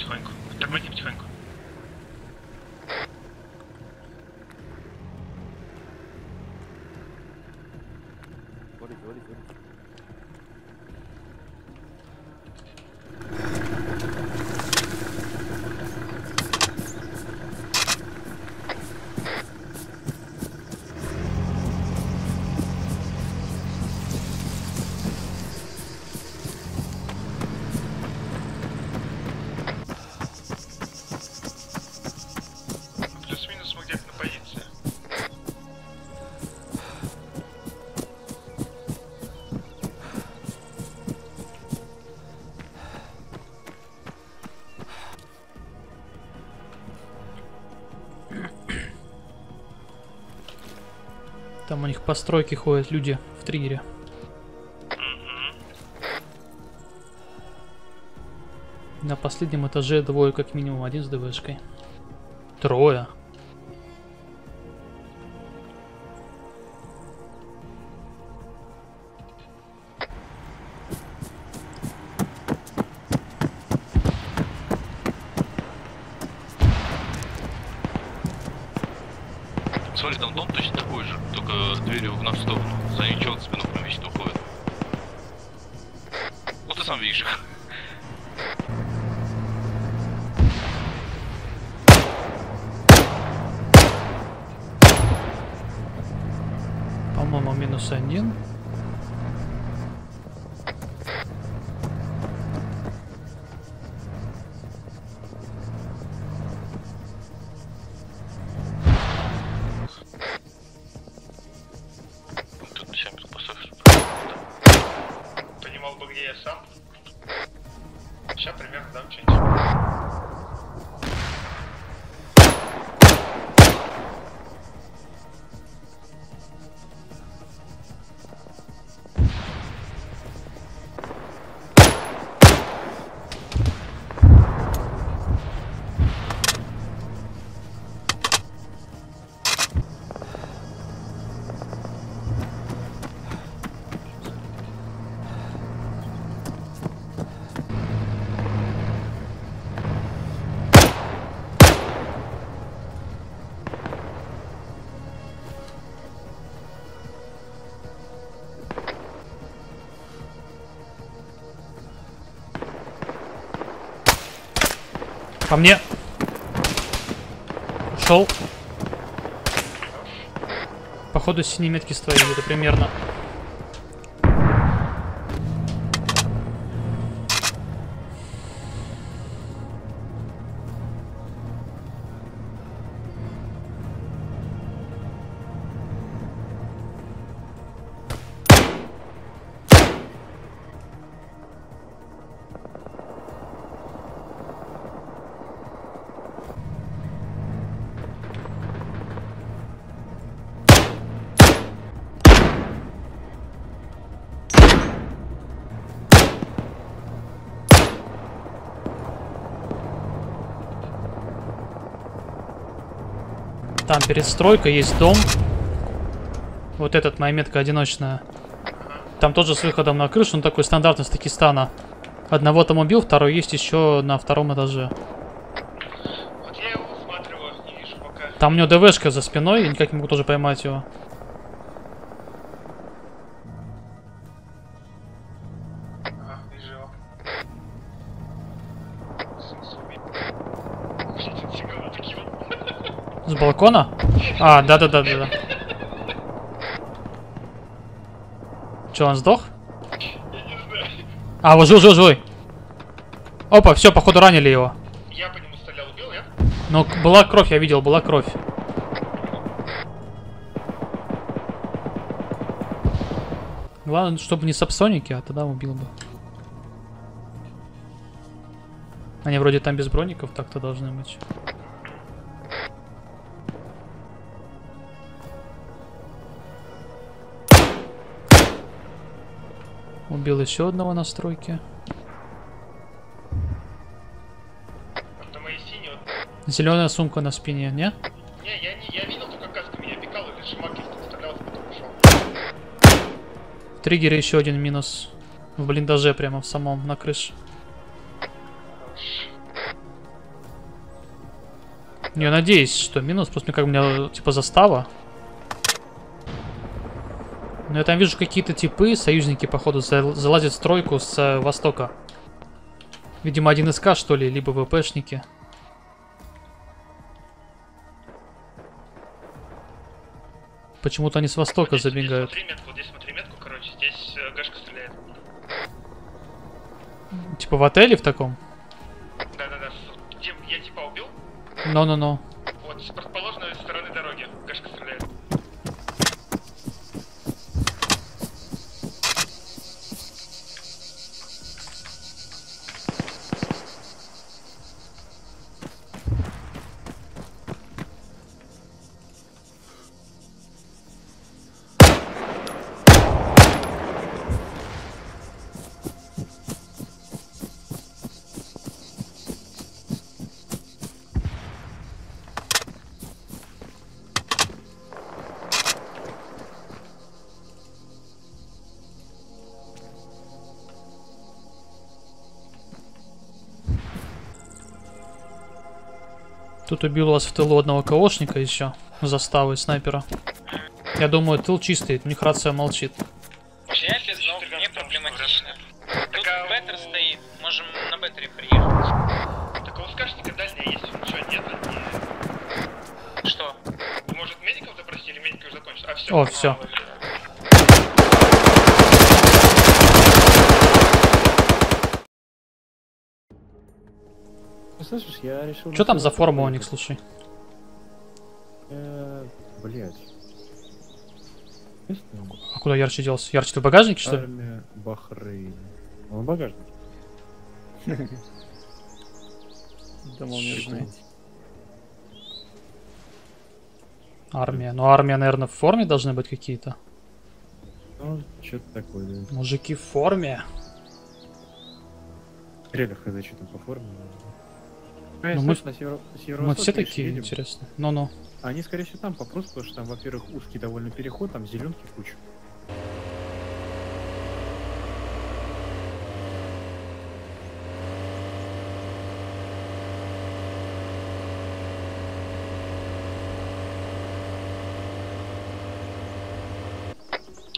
Потихоньку. Тормози потихоньку. Там у них постройки ходят люди в триггере. На последнем этаже двое как минимум, один с ДВшкой. Трое. Дверью в нашу сторону. За ним черт спину вечно уходит. Вот ты сам видишь. По-моему, минус один. По мне. Ушел. Походу синие метки с твоей где-то примерно. Там перестройка, есть дом. Вот этот, моя метка одиночная. Там тоже с выходом на крышу, он такой стандартный с Такистана. Одного там убил, второй есть еще на втором этаже. Вот я его усматриваю, не вижу пока. Там у него ДВшка за спиной, я никак не могу тоже поймать его. Балкона? А, да-да-да-да-да. Че, он сдох? Я. А, вот живой, живой, живой. Опа, все, походу ранили его. Я по нему стрелял, убил? Но к- была кровь, я видел, была кровь. Главное, чтобы не сапсоники, а тогда убил бы. Они вроде там без броников так-то должны быть. Убил еще одного настройки. Зеленая сумка на спине, не? Не, я, не, я видел, только каска меня пикала, лишь маки стрелял, потом ушел. В еще один минус. В блиндаже прямо в самом, на крыше. Не, надеюсь, что минус, просто мне как у меня типа застава. Но я там вижу какие-то типы, союзники, походу, зал- залазят в стройку с э, востока. Видимо, один СК, что ли, либо ВПшники. Почему-то они с востока Вот здесь- здесь забегают. Смотри метку, здесь смотри метку, короче, здесь э, Гашка стреляет. Типа в отеле в таком? Да-да-да, я типа убил, Ну-ну-ну. вот с Тут убил у вас в тылу одного КОшника еще. Заставой снайпера. Я думаю, тыл чистый, у них рация молчит. Знов не проблематично. Тут Так, а беттер стоит, можем на беттере приехать. Так а у скашника дальняя есть, что, нет? Не- Что? Может медиков запросить или медиков уже закончить? А, все. О, всё. Я решил... Что там за форма у них, слушай? Э, Блять. А куда ярче делся? Ярче ты в багажнике, что ли? Армия Бахрейна. Он в багажнике. Думал, не знаете. Армия. Ну, армия, наверное, в форме должны быть какие-то. Ну, что-то такое, да. Мужики в форме. Реально, хз, что там по форме. Ну, мы- мы, на северо- Мы все такие едем. интересные. Ну-ну. Они, скорее всего, там попросту, потому что там, во-первых, узкий довольно переход, там зеленки куча.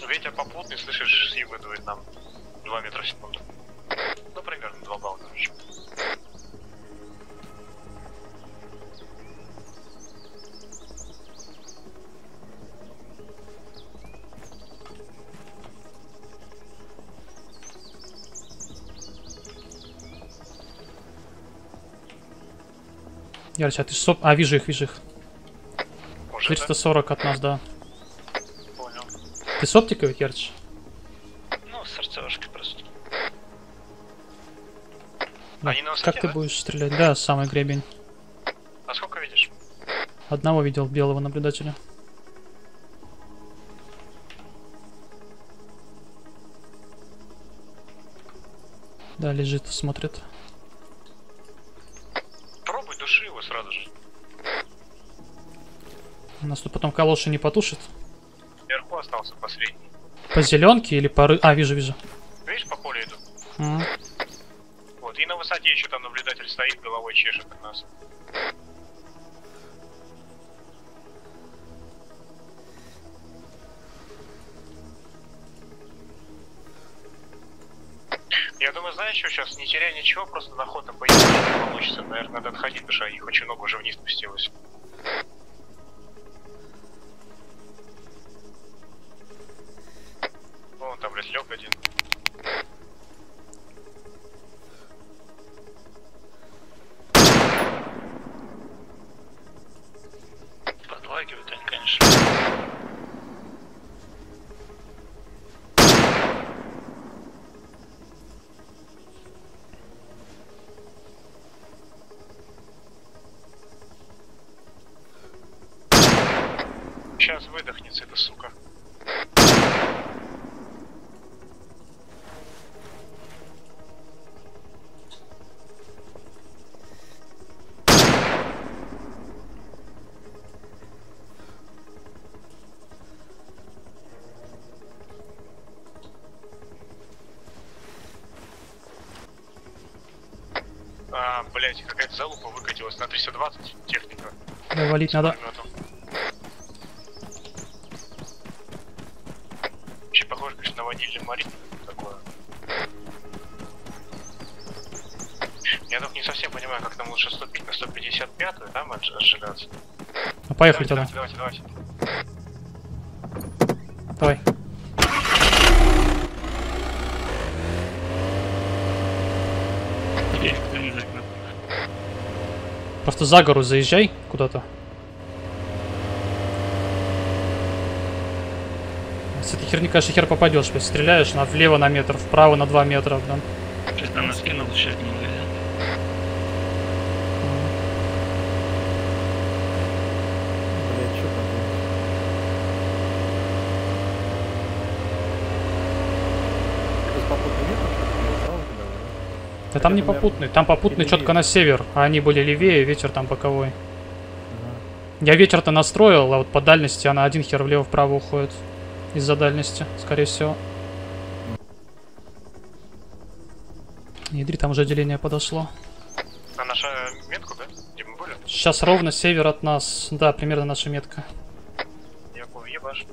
Ветер попутный, слышишь, с юга дует нам 2 метра в секунду. Ну, примерно 2 балла, короче. Ярче, а ты соп... А, вижу их, вижу их. Уже, 440 от нас, да. Понял. Ты с оптикой ведь, Ярче? Ну, сорцевушка просто. Да. Они на высоте, Как ты да? будешь стрелять? Да, самый гребень. А сколько видишь? Одного видел белого наблюдателя. Да, лежит, смотрит. Пробуй, души его сразу же. У нас тут потом калоши не потушит. Вверху остался последний. По зеленке или по ры... А, вижу, вижу. Видишь, по полю идут? М. Вот, и на высоте еще там наблюдатель стоит, головой чешет от нас. Я думаю, знаешь, что сейчас, не теряя ничего, просто на ход поединок не получится. Наверное, надо отходить, потому что их очень много уже вниз спустилось. Вон там, блядь, лег один. А, блять, какая-то залупа выкатилась на 320 техника. Да, валить надо. пулеметом. Вообще похоже, конечно, на ванильный марин такое. Я только не совсем понимаю, как нам лучше ступить на 155 там отж- отжигаться. Ну, поехали тогда. давайте, давайте, давайте. Давай. Дверь кто не закрыл. Просто за гору заезжай куда-то. С этой херни, конечно, хер попадешь. Если стреляешь на влево на метр, вправо на 2 метра, блин. Сейчас там нас кинул, сейчас не нельзя. Блять, что там? Сейчас попутный ветер, что ли, направо туда, да? Да там не попутный, там попутный четко на север, а они были левее, ветер там боковой. Ага. Я ветер-то настроил, а вот по дальности она один хер влево-вправо уходит. Из-за дальности, скорее всего. Ядри, там уже отделение подошло. На нашу метку, да? Где мы были? Сейчас ровно север от нас. Да, примерно наша метка. Я понял, ебаш.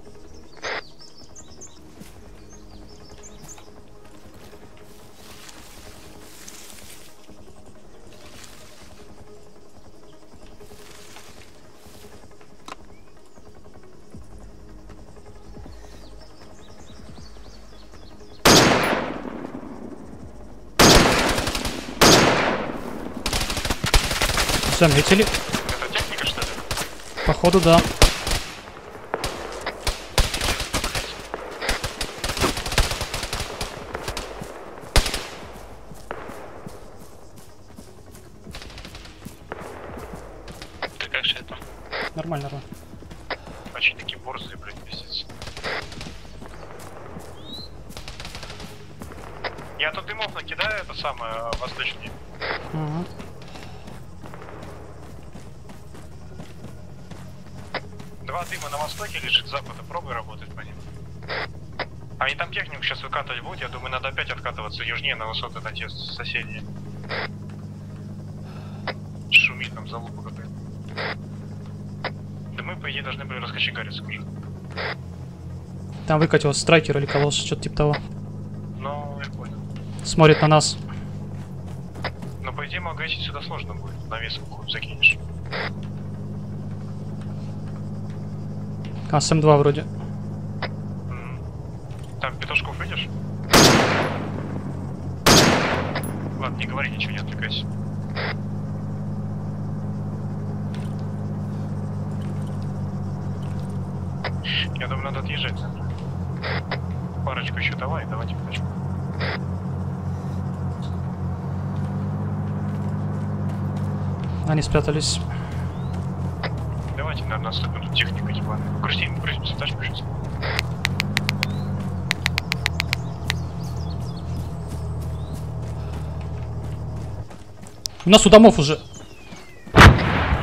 Заметили? Это техника, что ли? Походу, да. Ты как же это? Нормально, нормально. Очень такие борзые, блядь, пиздец. Я тут дымов накидаю, это самое, э, восточнее. Ага. Два дыма на востоке лежит, с запада пробуй работать по ним. Они там технику сейчас выкатывать будут, я думаю, надо опять откатываться южнее на высоты на те соседние. Шумит там залупа какая-то. Да мы, по идее, должны были раскочегариться уже. Там выкатился страйкер или колосс, что-то типа того. Ну, я понял. Смотрит на нас. Но по идее магазин сюда сложно будет. Навес хуй закинешь. А, СМ-2 вроде. Там петушков видишь? Ладно, не говори ничего, не отвлекайся. Я думаю, надо отъезжать. Парочку еще давай, давайте парочку. Они спрятались. Наверное, тут техника, типа. Грузим, грузимся, тачку сейчас. У нас у домов уже.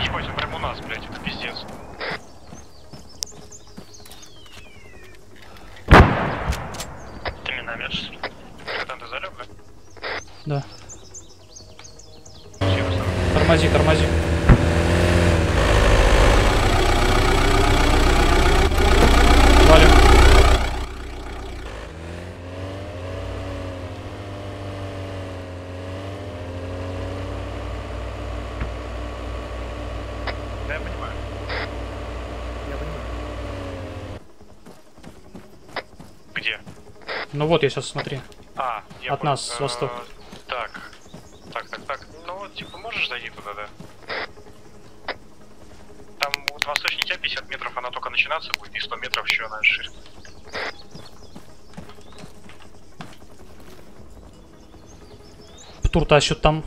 Ебать, он прям у нас, блядь, это пиздец. Ты миномет, что ли? Капитан, ты залег, да? Да. Сева, сам. Тормози, тормози. Валим. Да, я понимаю. Я понимаю. Где? Ну вот я сейчас смотри. А, я От понял. нас, с Э, востока. Так. Так, так, так. Ну вот, типа, можешь зайти туда, да? Там вот восточнее тебя 50 метров, она только начинаться будет, и 100 метров еще она шире. Тур тащут там.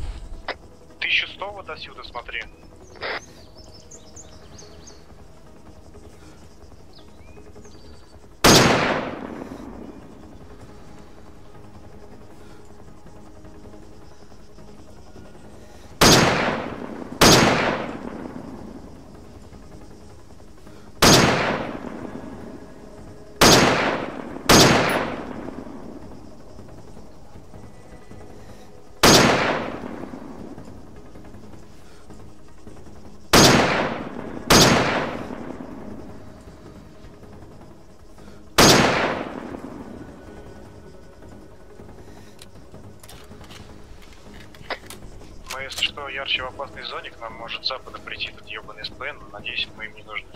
Ярче в опасной зоне, к нам может с запада прийти этот ебаный СПН, но надеюсь, мы им не нужны.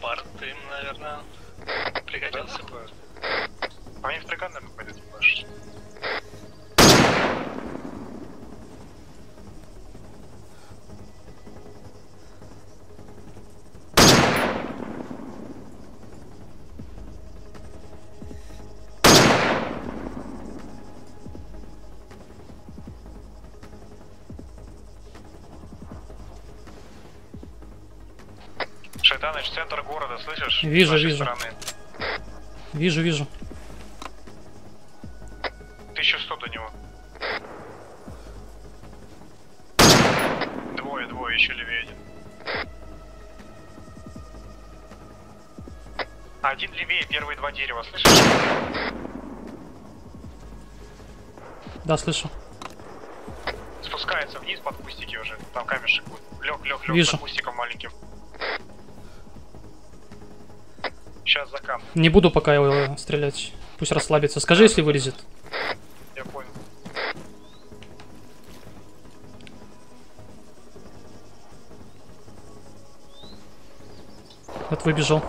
Барт им, наверное, пригодился бы. Они в прикан, Шайтаныч, центр города, слышишь? Вижу, вижу. стороны. Вижу, вижу. 1100 до него. Двое, двое, еще левее один. Один левее, первые два дерева, слышишь? Да, слышу. Спускается вниз под кустики уже. Там камешек будет. Лег, лег, лег Вижу. под кустиком Сейчас за камнем, Не буду пока его стрелять. Пусть расслабится. Скажи, если вылезет. я понял. Вот выбежал.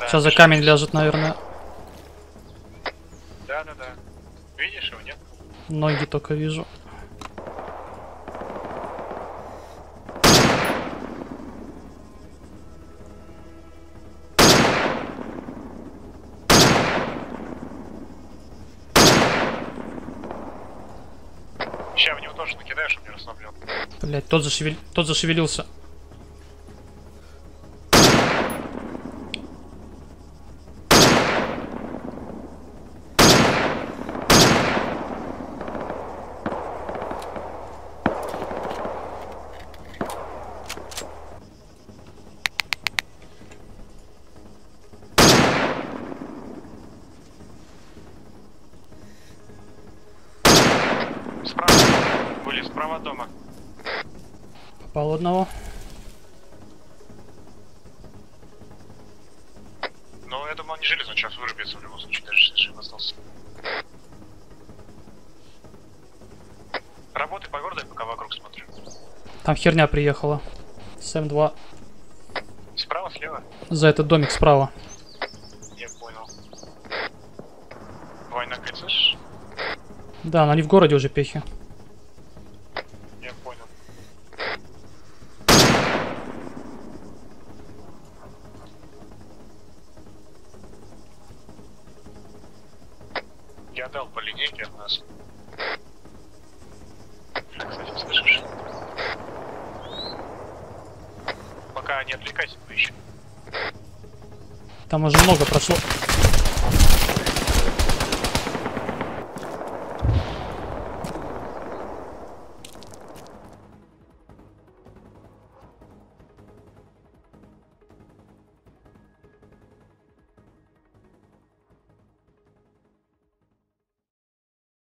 Да, Сейчас за камень ляжет, наверное. Да, да, да. Видишь его, нет? Ноги только вижу. Тоже накидаешь, чтобы не расслаблял. Блять, тот, зашевел... тот зашевелился. Справа. Были справа от дома. Попал одного. Ну, я думал, не железо, сейчас вырубится в любом случае, даже если жив остался. Работай по городу, я пока вокруг смотрю. Там херня приехала. С М2. Справа, слева? За этот домик справа. Я понял. Война, слышишь? Да, но они в городе уже пехи. Я понял. Я дал по линейке от нас. Кстати, слышишь? Пока не отвлекайся, поищем. Там уже много прошло.